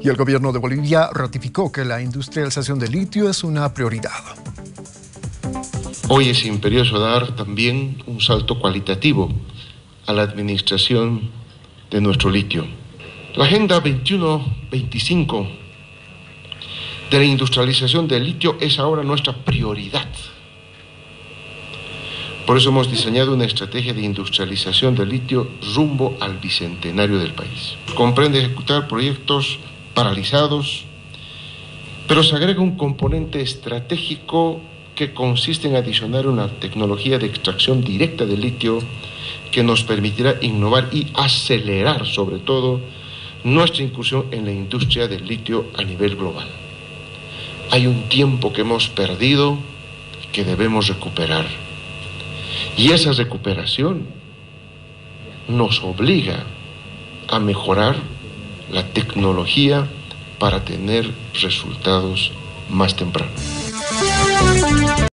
Y el gobierno de Bolivia ratificó que la industrialización del litio es una prioridad. Hoy es imperioso dar también un salto cualitativo a la administración de nuestro litio. La Agenda 21-25 de la industrialización del litio es ahora nuestra prioridad. Por eso hemos diseñado una estrategia de industrialización del litio rumbo al bicentenario del país. Comprende ejecutar proyectos paralizados, pero se agrega un componente estratégico que consiste en adicionar una tecnología de extracción directa del litio que nos permitirá innovar y acelerar sobre todo nuestra incursión en la industria del litio a nivel global. Hay un tiempo que hemos perdido que debemos recuperar. Y esa recuperación nos obliga a mejorar la tecnología para tener resultados más tempranos.